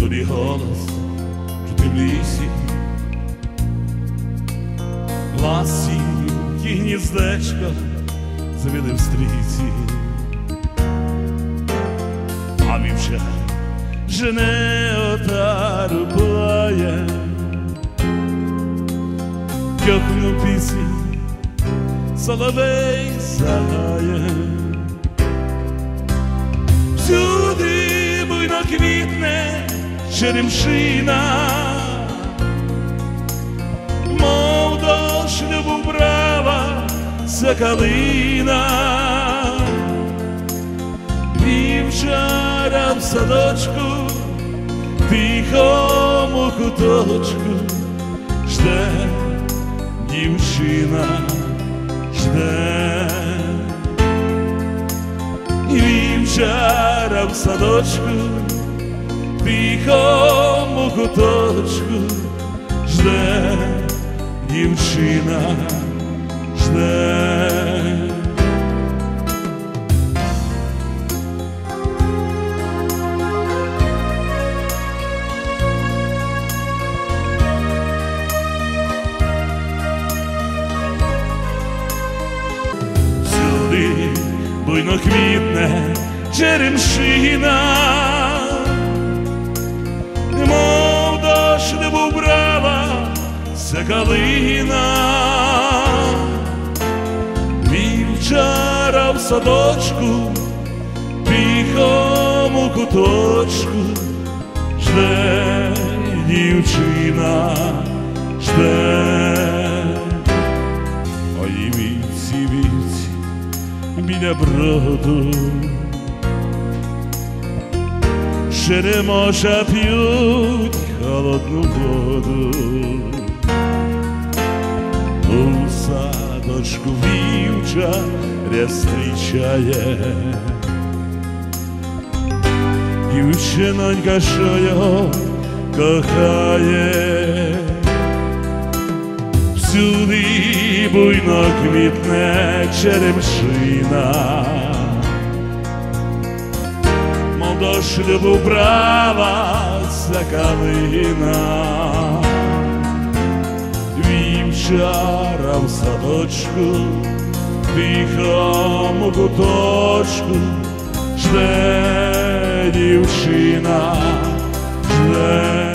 собі голос чути в лісі, ласінькі гніздечка завели в стріці, а вівчар жене отару плає, тьохну пісень, соловей загає. Черемшина, мов до шлюбу брава калина, вівчара в садочку, тихому куточку, жде дівчина, жде. Вівчара в садочку, тихому куточку, жде дівчина, жде. Буйно квітне черемшина, калина, вівчара в садочку, тихому куточку, жде дівчина, жде. Ой, вівці, вівці, біля броду, Черемоша п'ють холодну воду, у садочку вівча зустрічає, дівчинонька, що його кохає. Всюди буйно квітне черемшина, мов до шлюбу права калина, вівчара в садочку, тихому куточку, жде дівчина, жде.